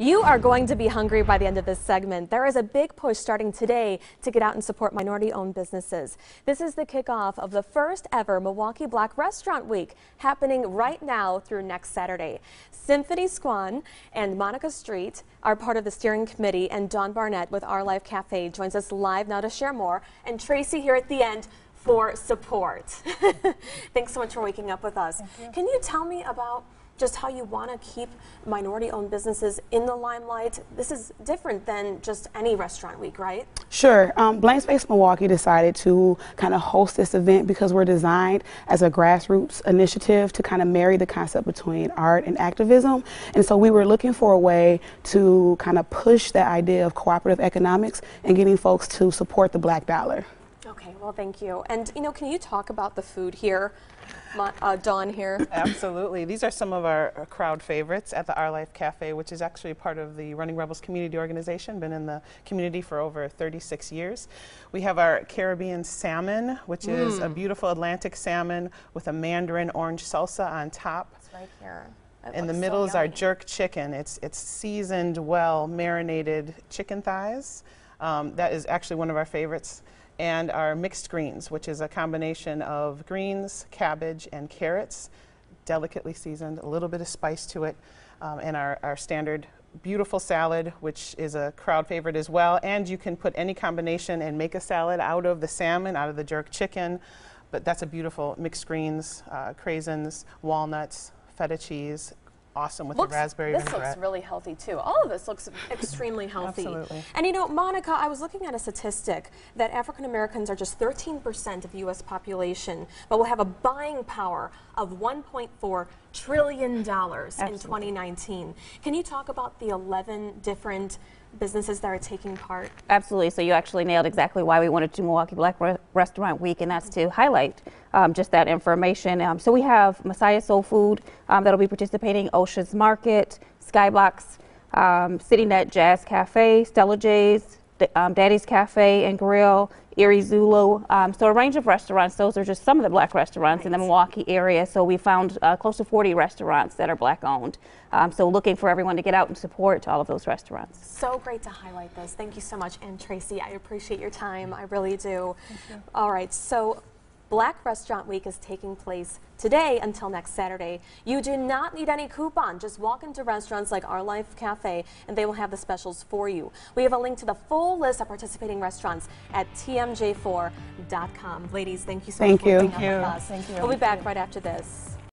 You are going to be hungry by the end of this segment. There is a big push starting today to get out and support minority owned businesses. This is the kickoff of the first ever Milwaukee Black Restaurant Week happening right now through next Saturday. Symphony Squan and Monica Street are part of the steering committee, and Don Barnett with Our Life Cafe joins us live now to share more. And Tracy here at the end for support. Thanks so much for waking up with us. You. Can you tell me about just how you want to keep minority owned businesses in the limelight. This is different than just any restaurant week, right? Sure. Um, Blank Space Milwaukee decided to kind of host this event because we're designed as a grassroots initiative to kind of marry the concept between art and activism. And so we were looking for a way to kind of push that idea of cooperative economics and getting folks to support the black dollar. Okay, well, thank you. And, you know, can you talk about the food here? Uh, Dawn here. Absolutely. These are some of our crowd favorites at the Our Life Cafe, which is actually part of the Running Rebels community organization, been in the community for over 36 years. We have our Caribbean salmon, which mm. is a mm. beautiful Atlantic salmon with a mandarin orange salsa on top. It's right here. in the middle so is our jerk chicken. It's, it's seasoned, well marinated chicken thighs. Um, that is actually one of our favorites and our mixed greens, which is a combination of greens, cabbage, and carrots, delicately seasoned, a little bit of spice to it, um, and our, our standard beautiful salad, which is a crowd favorite as well. And you can put any combination and make a salad out of the salmon, out of the jerk chicken. But that's a beautiful mixed greens, uh, craisins, walnuts, feta cheese, awesome with looks, the raspberry this vinaigrette. looks really healthy too. All of this looks extremely healthy. Absolutely. And you know, Monica, I was looking at a statistic that African Americans are just 13% of the U.S. population, but will have a buying power of 1.4 trillion dollars in 2019. Can you talk about the 11 different businesses that are taking part? Absolutely. So you actually nailed exactly why we wanted to Milwaukee Black Re Restaurant Week, and that's to highlight um, just that information. Um, so we have Messiah Soul Food um, that'll be participating, Ocean's Market, Skybox, um, Net Jazz Cafe, Stella J's, um, Daddy's Cafe and Grill, Irie Zulu. Um, so a range of restaurants. Those are just some of the black restaurants in the Milwaukee area. So we found uh, close to 40 restaurants that are black owned. Um, so looking for everyone to get out and support all of those restaurants. So great to highlight this. Thank you so much. And Tracy, I appreciate your time. I really do. All right. So Black Restaurant Week is taking place today until next Saturday. You do not need any coupon. Just walk into restaurants like Our Life Cafe and they will have the specials for you. We have a link to the full list of participating restaurants at tmj4.com. Ladies, thank you so thank much you. for being with us. Thank you. We'll be back right after this.